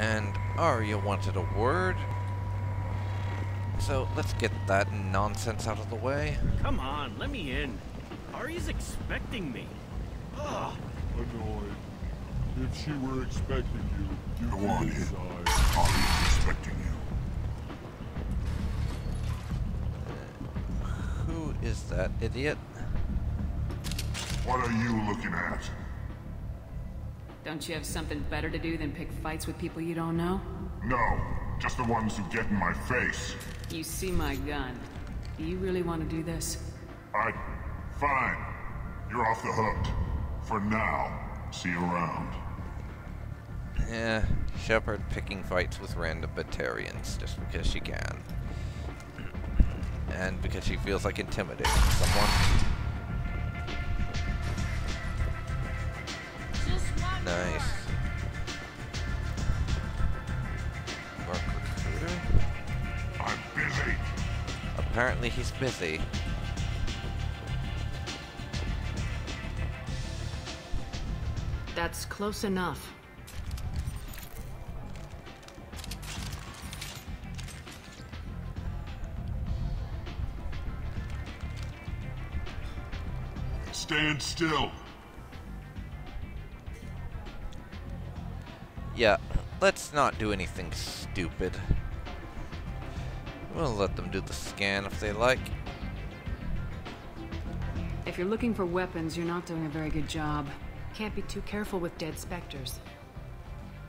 And Aria wanted a word. So let's get that nonsense out of the way. Come on, let me in. Ari's expecting me. Ugh. Annoyed. If she were expecting you, you Go could on in. inside. Ari's expecting you. Uh, who is that idiot? What are you looking at? Don't you have something better to do than pick fights with people you don't know? No, just the ones who get in my face. You see my gun. Do you really want to do this? I... Fine. You're off the hook. For now. See you around. Yeah, Shepard picking fights with random Batarians just because she can. And because she feels like intimidating someone. Nice. Merc recruiter? I'm busy. Apparently he's busy. That's close enough. Stand still. Let's not do anything stupid. We'll let them do the scan if they like. If you're looking for weapons, you're not doing a very good job. Can't be too careful with dead spectres.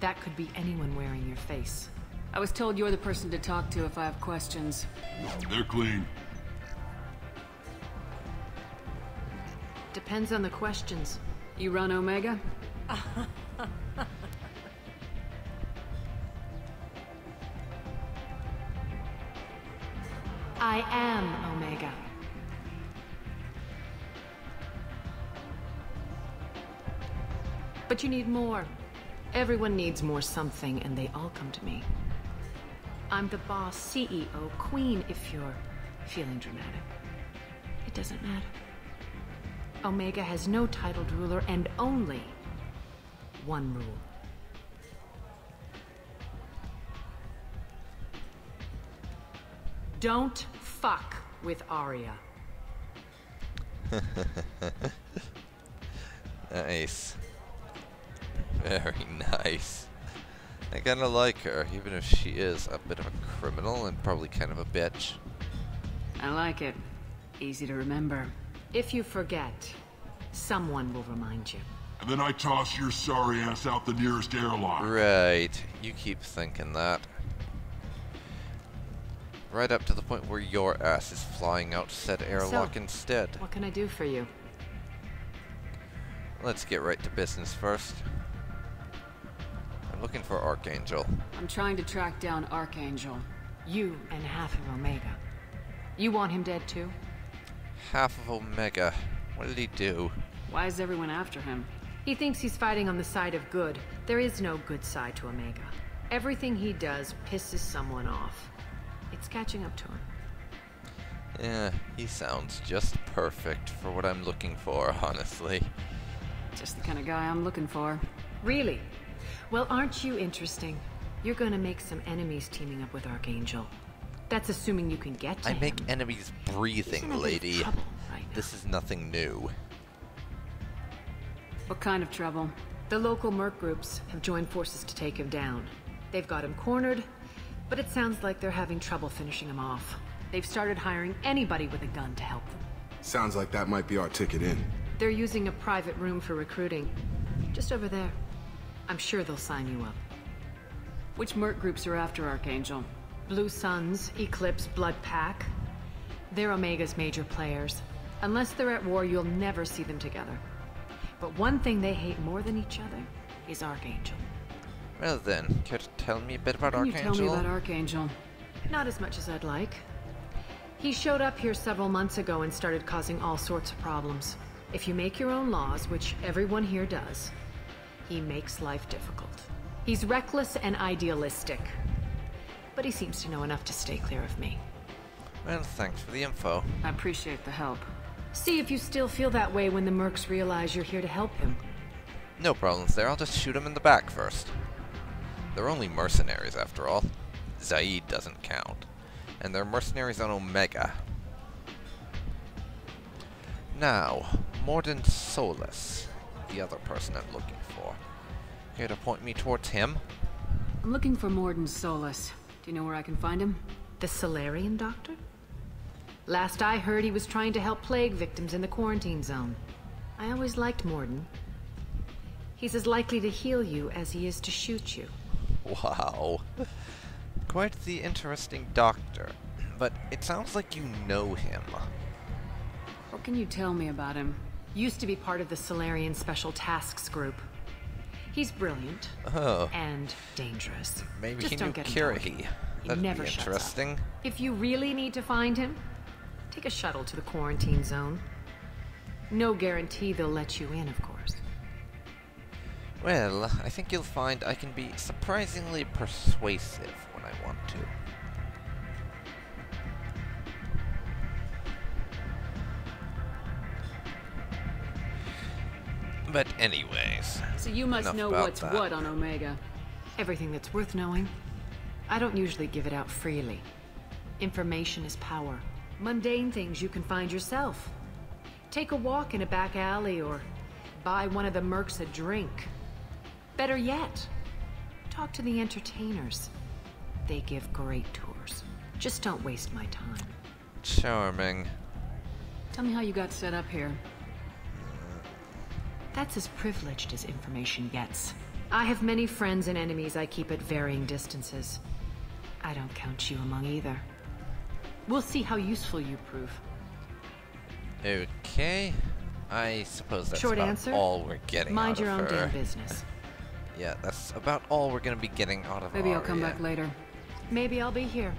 That could be anyone wearing your face. I was told you're the person to talk to if I have questions. They're clean. Depends on the questions. You run Omega? Uh-huh. I am Omega. But you need more. Everyone needs more something, and they all come to me. I'm the boss, CEO, queen, if you're feeling dramatic. It doesn't matter. Omega has no titled ruler and only one rule. Don't fuck with Aria. Nice. Very nice. I kinda like her, even if she is a bit of a criminal and probably kind of a bitch. I like it. Easy to remember. If you forget, someone will remind you. And then I toss your sorry ass out the nearest airlock. Right, you keep thinking that. Right up to the point where your ass is flying out said airlock So- instead. What can I do for you? Let's get right to business first. I'm looking for Archangel. I'm trying to track down Archangel. You and half of Omega. You want him dead too? Half of Omega. What did he do? Why is everyone after him? He thinks he's fighting on the side of good. There is no good side to Omega. Everything he does pisses someone off. It's catching up to him. Yeah, he sounds just perfect for what I'm looking for, honestly. Just the kind of guy I'm looking for. Really? Well, aren't you interesting? You're gonna make some enemies teaming up with Archangel. That's assuming you can get to I him. make enemies He's in a breathing, bit lady. trouble right now. This is nothing new. What kind of trouble? The local merc groups have joined forces to take him down. They've got him cornered, but it sounds like they're having trouble finishing him off. They've started hiring anybody with a gun to help them. Sounds like that might be our ticket in. They're using a private room for recruiting. Just over there. I'm sure they'll sign you up. Which merc groups are after Archangel? Blue Suns, Eclipse, Blood Pack. They're Omega's major players. Unless they're at war, you'll never see them together. But one thing they hate more than each other is Archangel. Well then, care to tell me a bit about Can you Archangel? tell me about Archangel? Not as much as I'd like. He showed up here several months ago and started causing all sorts of problems. If you make your own laws, which everyone here does, he makes life difficult. He's reckless and idealistic. But he seems to know enough to stay clear of me. Well, thanks for the info. I appreciate the help. See if you still feel that way when the mercs realize you're here to help him. No problems there, I'll just shoot him in the back first. They're only mercenaries after all. Zaeed doesn't count. And they're mercenaries on Omega. Now, Mordin Solus, the other person I'm looking for. Care to point me towards him? I'm looking for Mordin Solus. Do you know where I can find him? The Salarian doctor? Last I heard, he was trying to help plague victims in the quarantine zone. I always liked Mordin. He's as likely to heal you as he is to shoot you. Wow. Quite the interesting doctor. But it sounds like you know him. What can you tell me about him? Used to be part of the Salarian Special Tasks Group. He's brilliant. Oh. And dangerous. Maybe Just he don't knew get him Kirrahe. He That'd never be up. interesting. If you really need to find him, take a shuttle to the quarantine zone. No guarantee they'll let you in, of course. Well, I think you'll find I can be surprisingly persuasive when I want to. But anyways, So you must know what's that. what on Omega. Everything that's worth knowing. I don't usually give it out freely. Information is power. Mundane things you can find yourself. Take a walk in a back alley or buy one of the mercs a drink. Better yet, talk to the entertainers. They give great tours. Just don't waste my time. charming. Tell me how you got set up here. That's as privileged as information gets. I have many friends and enemies I keep at varying distances. I don't count you among either. We'll see how useful you prove. Okay. I suppose that's Short about answer? all we're getting Mind your own her. damn business. Yeah, that's about all we're gonna be getting out of Maybe I'll come back later. Maybe I'll be here.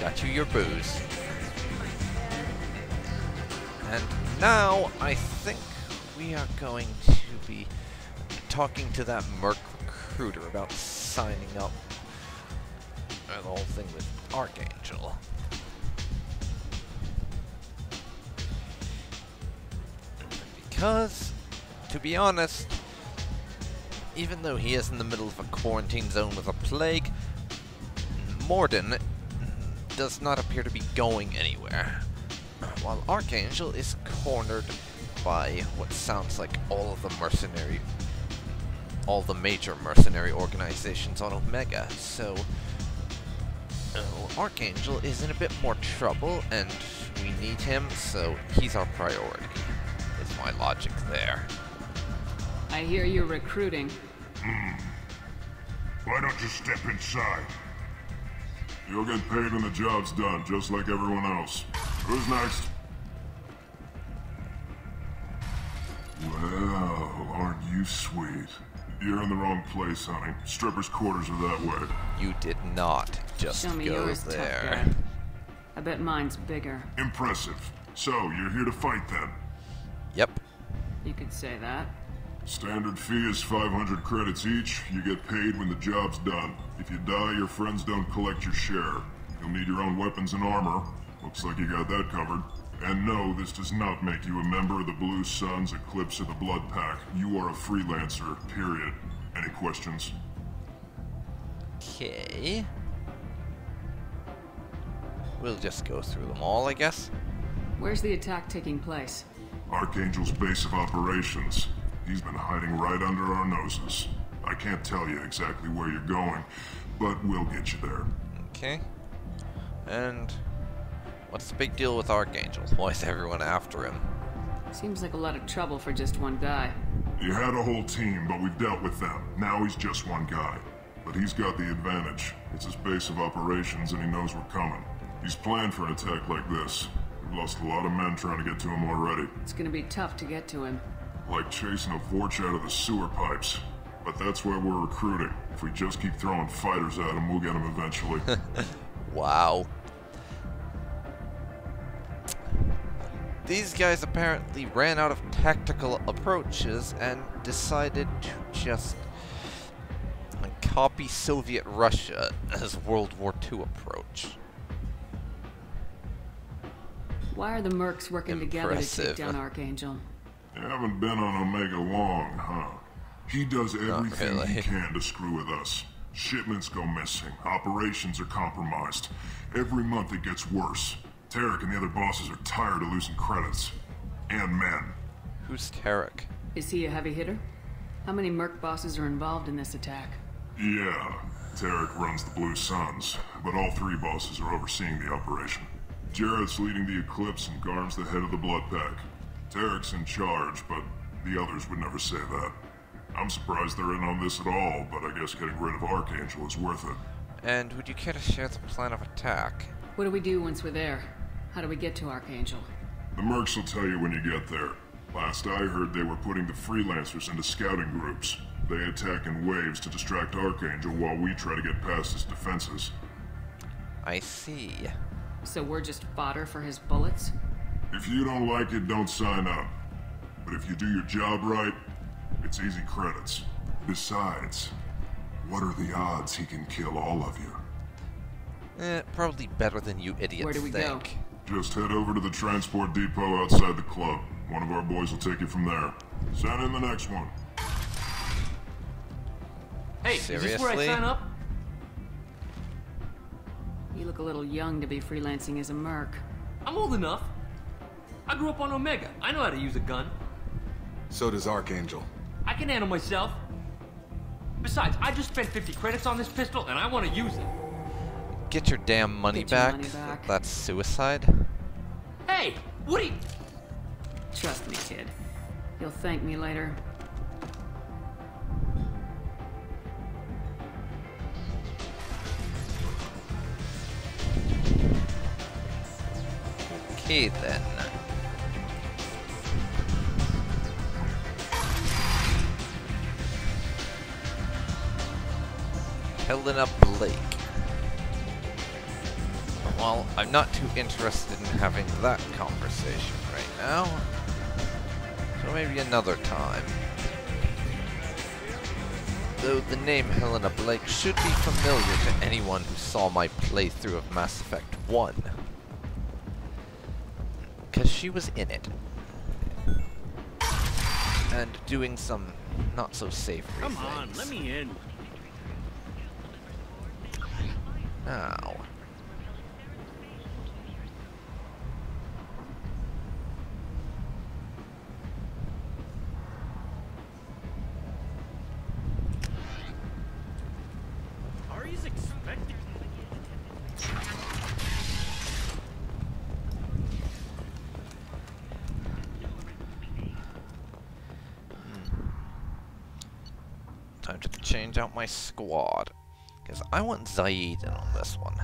Got you your booze. And now I think we are going to be talking to that Merc recruiter about signing up the whole thing with Archangel. Because, to be honest, even though he is in the middle of a quarantine zone with a plague, Mordin does not appear to be going anywhere. While Archangel is cornered by what sounds like all of the mercenary, all the major mercenary organizations on Omega, so uh, Archangel is in a bit more trouble, and we need him, so he's our priority. Is my logic there? I hear you're recruiting. Hmm. Why don't you step inside? You'll get paid when the job's done, just like everyone else. Who's next? Well, aren't you sweet? You're in the wrong place, honey. Strippers' quarters are that way. You did not just Show me go yours, tough there. guy. I bet mine's bigger. Impressive. So, you're here to fight then? Yep. You could say that. Standard fee is 500 credits each. You get paid when the job's done. If you die, your friends don't collect your share. You'll need your own weapons and armor. Looks like you got that covered. And no, this does not make you a member of the Blue Suns, Eclipse, or the Blood Pack. You are a freelancer, period. Any questions? Okay. We'll just go through them all, I guess. Where's the attack taking place? Archangel's base of operations. He's been hiding right under our noses. I can't tell you exactly where you're going, but we'll get you there. Okay. And what's the big deal with Archangel? Why is everyone after him? Seems like a lot of trouble for just one guy. You had a whole team, but we've dealt with them. Now he's just one guy. But he's got the advantage. It's his base of operations and he knows we're coming. He's planned for an attack like this. We've lost a lot of men trying to get to him already. It's gonna be tough to get to him. Like chasing a Vorch out of the sewer pipes. But that's why we're recruiting. If we just keep throwing fighters at them, we'll get them eventually. Wow. these guys apparently ran out of tactical approaches and decided to just copy Soviet Russia as World War II approach. Why are the mercs working together to take down Archangel? You haven't been on Omega long, huh? He does everything really. he can to screw with us. Shipments go missing. Operations are compromised. Every month it gets worse. Tarak and the other bosses are tired of losing credits. And men. Who's Tarak? Is he a heavy hitter? How many merc bosses are involved in this attack? Yeah, Tarak runs the Blue Suns, but all three bosses are overseeing the operation. Jaroth's leading the Eclipse and Garm's the head of the Blood Pack. Tarak's in charge, but the others would never say that. I'm surprised they're in on this at all, but I guess getting rid of Archangel is worth it. And would you care to share the plan of attack? What do we do once we're there? How do we get to Archangel? The Mercs will tell you when you get there. Last I heard, they were putting the freelancers into scouting groups. They attack in waves to distract Archangel while we try to get past his defenses. I see. So we're just fodder for his bullets? If you don't like it, don't sign up. But if you do your job right, it's easy credits. Besides, what are the odds he can kill all of you? Eh, probably better than you idiots Where do we go? think. Just head over to the transport depot outside the club. One of our boys will take you from there. Send in the next one. Hey, is this where I Seriously? sign up? You look a little young to be freelancing as a merc. I'm old enough. I grew up on Omega. I know how to use a gun. So does Archangel. I can handle myself. Besides, I just spent 50 credits on this pistol and I want to use it. Get your damn money, Get your back. money back. That's suicide. Hey, what are you... Trust me, kid. You'll thank me later. Okay then. Helena Blake. Well, I'm not too interested in having that conversation right now. So maybe another time. Though the name Helena Blake should be familiar to anyone who saw my playthrough of Mass Effect 1. Because she was in it. And doing some not so savory Come on, let me in. Now. Expecting... Hmm. Time to change out my squad. Because I want Zaeed in on this one.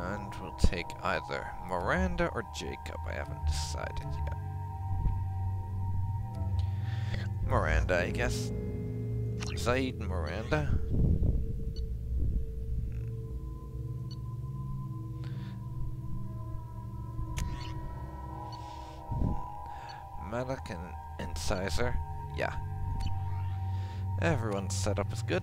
And we'll take either Miranda or Jacob. I haven't decided yet. Miranda, I guess. Zaeed and Miranda. Medic and Incisor. Yeah. Everyone's setup is good.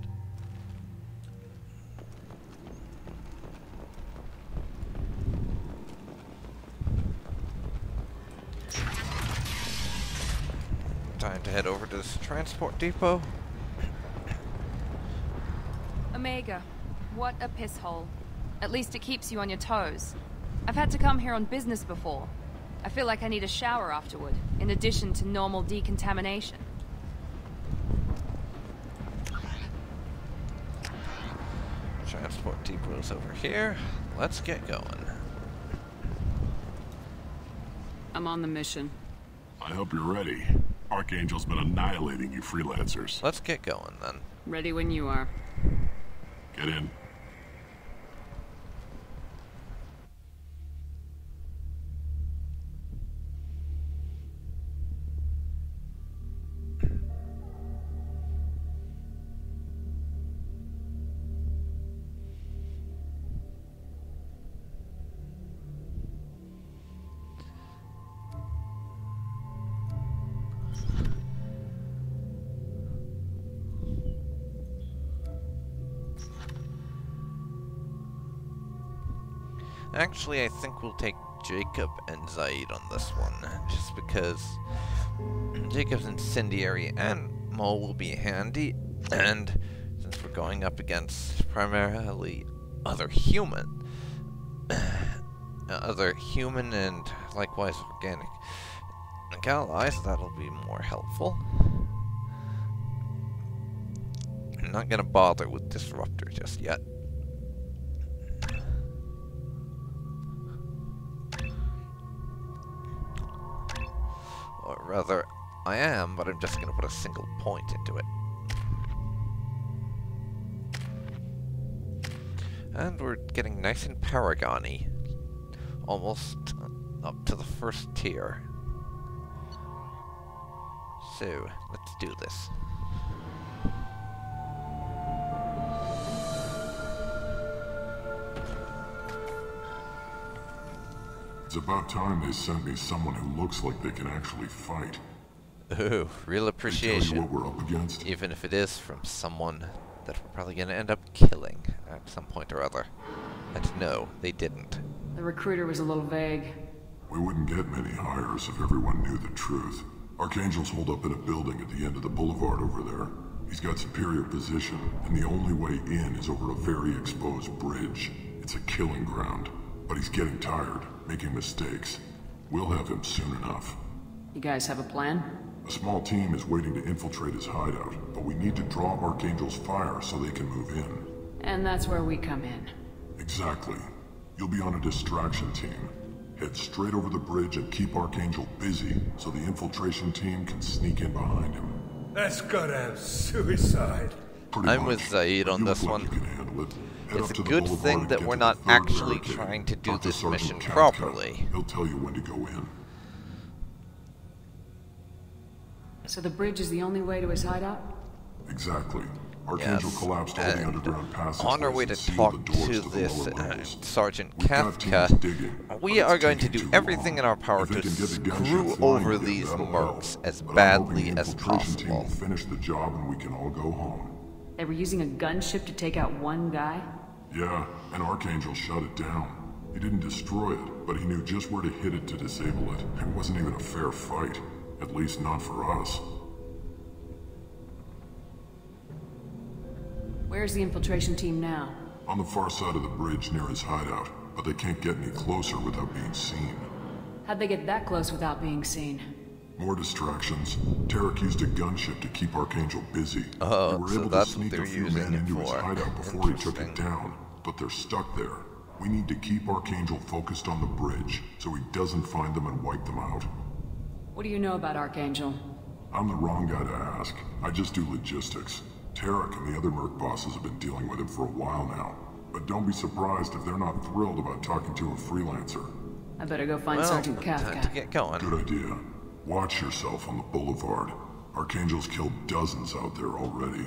Time to head over to this transport depot. Omega, what a piss hole. At least it keeps you on your toes. I've had to come here on business before. I feel like I need a shower afterward, in addition to normal decontamination. Transport depot's over here. Let's get going. I'm on the mission. I hope you're ready. Archangel's been annihilating you freelancers. Let's get going then. Ready when you are. Get in. Actually, I think we'll take Jacob and Zaeed on this one, just because Jacob's incendiary and mole will be handy, and since we're going up against primarily other human, uh, other human and likewise organic allies, that'll be more helpful. I'm not gonna bother with Disruptor just yet. Rather, I am, but I'm just gonna put a single point into it. And we're getting nice and Paragon-y. Almost up to the first tier. So, let's do this. It's about time they sent me someone who looks like they can actually fight. Ooh, real appreciation. tell you what we're up against? Even if it is from someone that we're probably going to end up killing at some point or other. And no, they didn't. The recruiter was a little vague. We wouldn't get many hires if everyone knew the truth. Archangel's holed up in a building at the end of the boulevard over there. He's got superior position, and the only way in is over a very exposed bridge. It's a killing ground. But he's getting tired, making mistakes. We'll have him soon enough. You guys have a plan? A small team is waiting to infiltrate his hideout, but we need to draw Archangel's fire so they can move in. And that's where we come in. Exactly. You'll be on a distraction team. Head straight over the bridge and keep Archangel busy so the infiltration team can sneak in behind him. That's goddamn suicide. Pretty I'm much. with Zaeed on you this look like one. You can handle it. Head It's a good thing that we're not actually barricade. trying to do Talk this Sergeant mission Cathka. properly. He'll tell you when to go in. So the bridge is the only way to his hideout? Exactly. Archangel Yes, collapsed all the underground passages on our way to talk the doors to the this lower uh, levels. Sergeant We've got teams Cathka, digging, we are going to do everything long. in our power to get the gunship screw over these that'll mercs as But I'm hoping badly the as infiltration team will possible. finish the job and we can all go home. They were using a gunship to take out one guy? Yeah, and Archangel shut it down. He didn't destroy it, but he knew just where to hit it to disable it. It wasn't even a fair fight. At least not for us. Where's the infiltration team now? On the far side of the bridge near his hideout, but they can't get any closer without being seen. How'd they get that close without being seen? More distractions. Tarak used a gunship to keep Archangel busy. Oh, they were so able that's to sneak a few men it into his hideout before he took it down, but they're stuck there. We need to keep Archangel focused on the bridge, so he doesn't find them and wipe them out. What do you know about Archangel? I'm the wrong guy to ask. I just do logistics. Tarak and the other Merc bosses have been dealing with him for a while now. But don't be surprised if they're not thrilled about talking to a freelancer. I better go find Well, Sergeant time to Cathka. get going. Good idea. Watch yourself on the boulevard. Archangel's killed dozens out there already.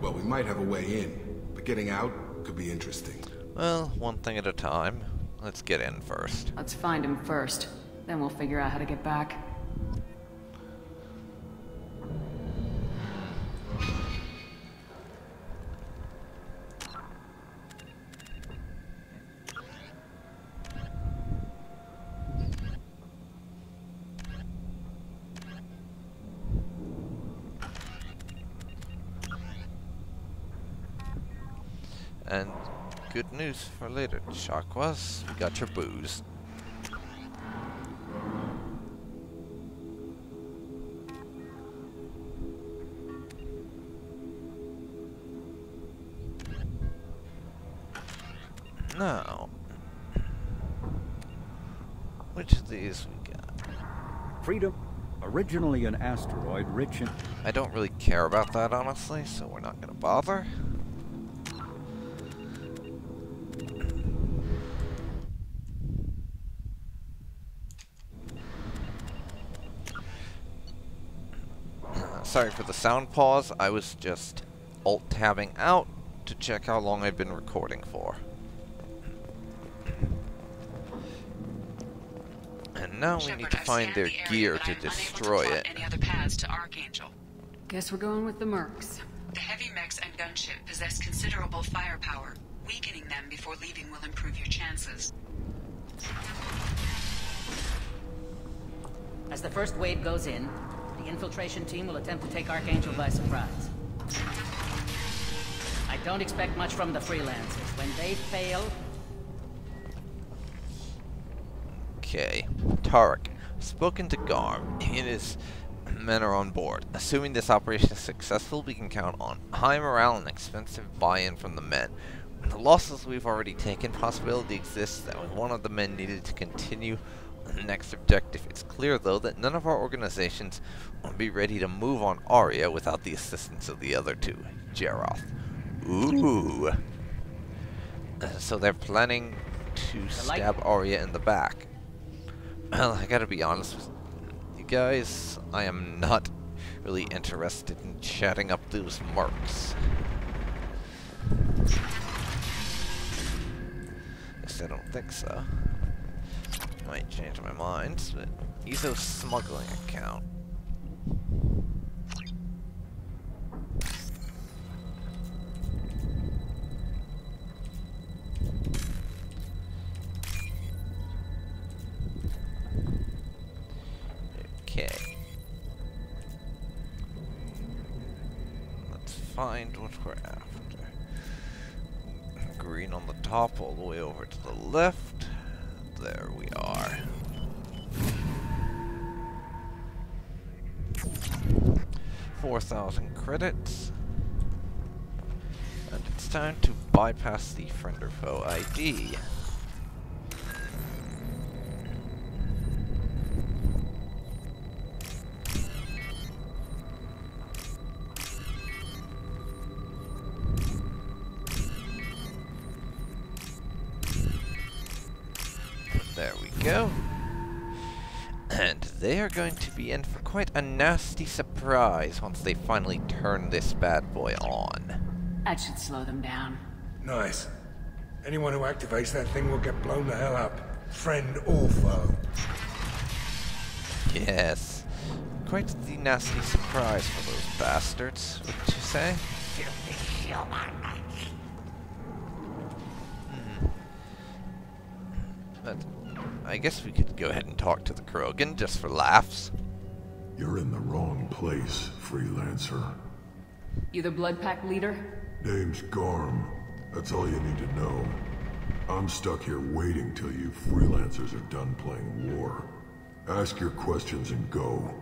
Well, we might have a way in, but getting out could be interesting. Well, one thing at a time. Let's get in first. Let's find him first. Then we'll figure out how to get back. Later, Chakwas. We got your booze. Now, which of these we got? Freedom, originally an asteroid rich in. I don't really care about that, honestly, so we're not gonna bother. Sorry for the sound pause. I was just alt-tabbing out to check how long I've been recording for. And now we need to find their gear to destroy it. Any other paths to Archangel? Guess we're going with the Mercs. The heavy mechs and gunship possess considerable firepower. Weakening them before leaving will improve your chances. As the first wave goes in, the infiltration team will attempt to take Archangel by surprise. I don't expect much from the freelancers. When they fail... Okay. Tarak. Spoken to Garm. His men are on board. Assuming this operation is successful, we can count on high morale and expensive buy-in from the men. The losses we've already taken, possibility exists that one of the men needed to continue next objective. It's clear, though, that none of our organizations will be ready to move on Aria without the assistance of the other two. Jaroth. Ooh. Uh, so they're planning to stab Aria in the back. Well, I gotta be honest with you guys, I am not really interested in chatting up those marks. I don't think so. Might change my mind, but ESO smuggling account. Okay. Let's find what we're after. Green on the top, all the way over to the left. There we are. Four thousand credits. And it's time to bypass the friend or foe ID. Quite a nasty surprise once they finally turn this bad boy on. That should slow them down. Nice. Anyone who activates that thing will get blown the hell up. Friend or foe. Yes. Quite the nasty surprise for those bastards, wouldn't you say? Hmm. But I guess we could go ahead and talk to the Krogan just for laughs. You're in the wrong place, freelancer. You the Blood Pack leader? Name's Garm. That's all you need to know. I'm stuck here waiting till you freelancers are done playing war. Ask your questions and go.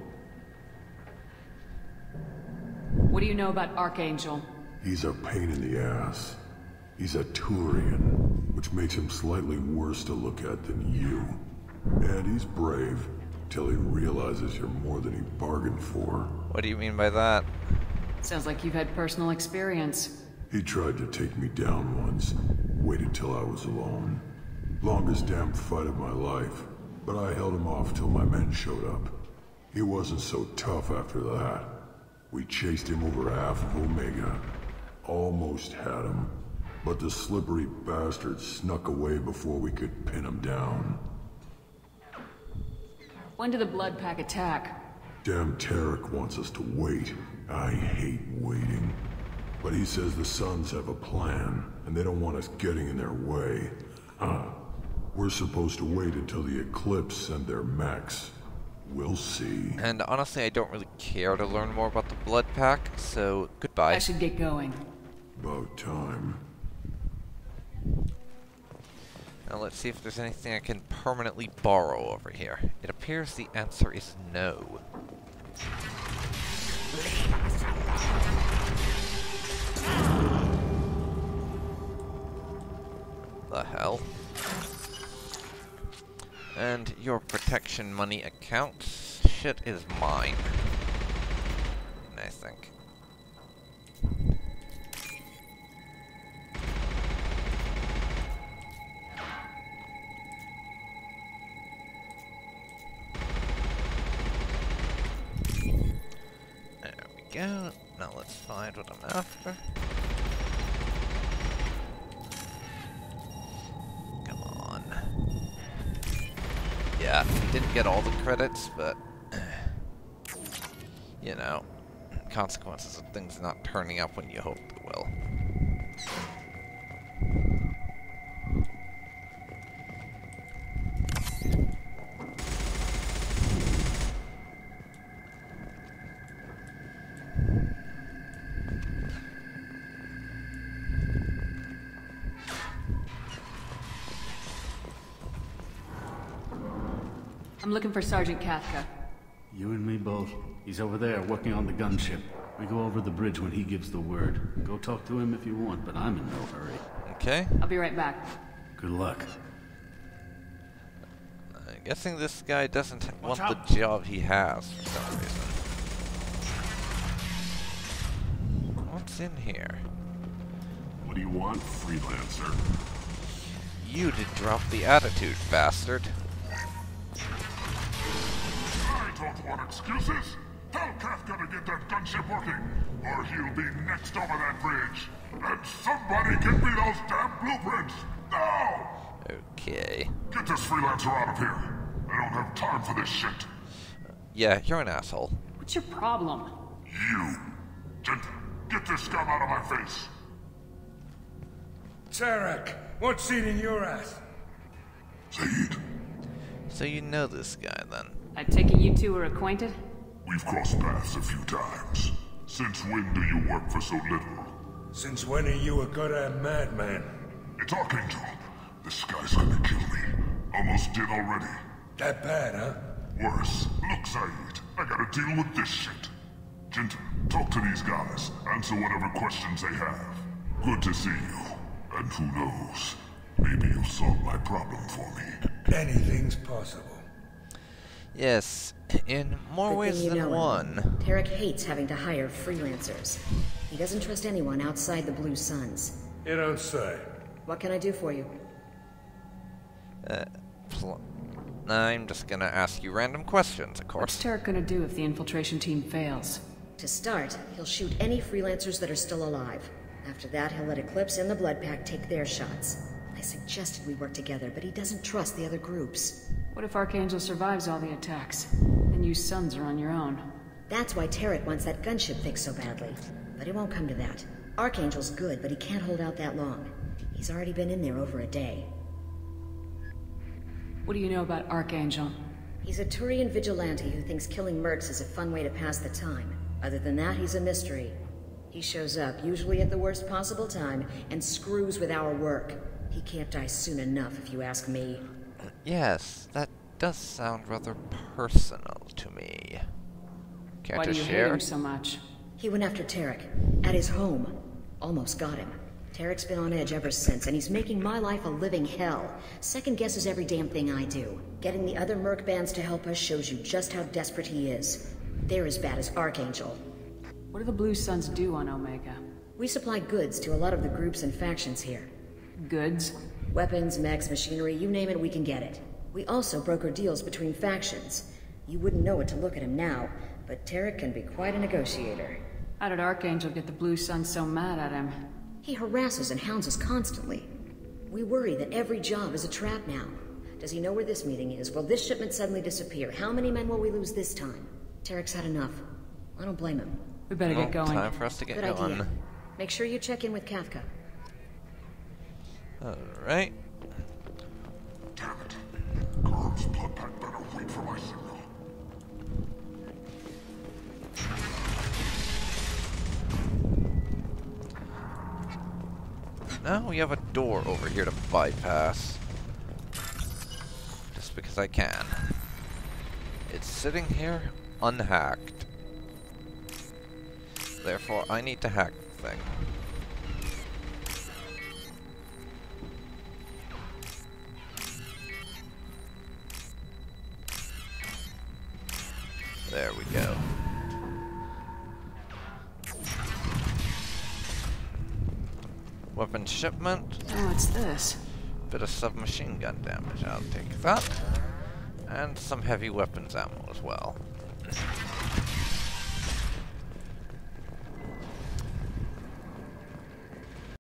What do you know about Archangel? He's a pain in the ass. He's a Turian, which makes him slightly worse to look at than you. And he's brave, till he realizes you're more than he bargained for. What do you mean by that? Sounds like you've had personal experience. He tried to take me down once, waited till I was alone. Longest damn fight of my life, but I held him off till my men showed up. He wasn't so tough after that. We chased him over half of Omega. Almost had him, but the slippery bastard snuck away before we could pin him down. When did the Blood Pack attack? Damn Tarak wants us to wait. I hate waiting. But he says the Suns have a plan, and they don't want us getting in their way. Huh. We're supposed to wait until the Eclipse send their mechs. We'll see. And honestly, I don't really care to learn more about the Blood Pack, so goodbye. I should get going. About time. Now let's see if there's anything I can permanently borrow over here. It appears the answer is no. The hell? And your protection money account shit is mine. I think. But... You know, consequences of things not turning up when you hope I'm looking for Sergeant Cathka. You and me both. He's over there working on the gunship. We go over the bridge when he gives the word. Go talk to him if you want, but I'm in no hurry. Okay. I'll be right back. Good luck. I'm guessing this guy doesn't Watch want out. the job he has for some reason. What's in here? What do you want, freelancer? You did drop the attitude, bastard. Excuses. Tell Cathka to get that gunship working, or he'll be next over that bridge. And somebody get me those damn blueprints! Now! Okay. Get this freelancer out of here. I don't have time for this shit. Yeah, you're an asshole. What's your problem? You. Gent, get this scum out of my face. Tarak, what's eating your ass? Zaeed, So you know this guy then? I take it you two are acquainted? we've crossed paths a few times. Since when do you work for so little? Since when are you a goddamn madman? It's Archangel. This guy's gonna kill me. Almost did already. That bad, huh? Worse. Look, Zaeed, I gotta deal with this shit. Jentha, talk to these guys. Answer whatever questions they have. Good to see you. And who knows? Maybe you'll solve my problem for me. Anything's possible. Yes, in more ways than know him. one. Tarak hates having to hire freelancers. He doesn't trust anyone outside the Blue Suns. You don't say. What can I do for you? Uh, pl- I'm just gonna ask you random questions, of course. What's course. Tarak gonna do if the infiltration team fails? To start, he'll shoot any freelancers that are still alive. After that, he'll let Eclipse and the Blood Pack take their shots. I suggested we work together, but he doesn't trust the other groups. What if Archangel survives all the attacks? Then you sons are on your own. That's why Tarak wants that gunship fixed so badly. But it won't come to that. Archangel's good, but he can't hold out that long. He's already been in there over a day. What do you know about Archangel? He's a Turian vigilante who thinks killing mercs is a fun way to pass the time. Other than that, he's a mystery. He shows up, usually at the worst possible time, and screws with our work. He can't die soon enough, if you ask me. Yes, that does sound rather personal to me. Care Why to do you share? hate him so much? He went after Tarak. At his home. Almost got him. Tarak's been on edge ever since, and he's making my life a living hell. Second guesses every damn thing I do. Getting the other merc bands to help us shows you just how desperate he is. They're as bad as Archangel. What do the Blue Suns do on Omega? We supply goods to a lot of the groups and factions here. Goods? Weapons, mechs, machinery, you name it, we can get it. We also broker deals between factions. You wouldn't know it to look at him now, but Tarak can be quite a negotiator. How did Archangel get the Blue Sun so mad at him? He harasses and hounds us constantly. We worry that every job is a trap now. Does he know where this meeting is? Will this shipment suddenly disappear? How many men will we lose this time? Tarak's had enough. I don't blame him. We better Well, get going. Time for us to get Good going. idea. Make sure you check in with Cathka. Alright. Damn it. Garm's blood pack better wait for my signal. Now we have a door over here to bypass. Just because I can. It's sitting here unhacked. Therefore, I need to hack the thing. Shipment. Oh, what's this? Bit of submachine gun damage, I'll take that. And some heavy weapons ammo as well.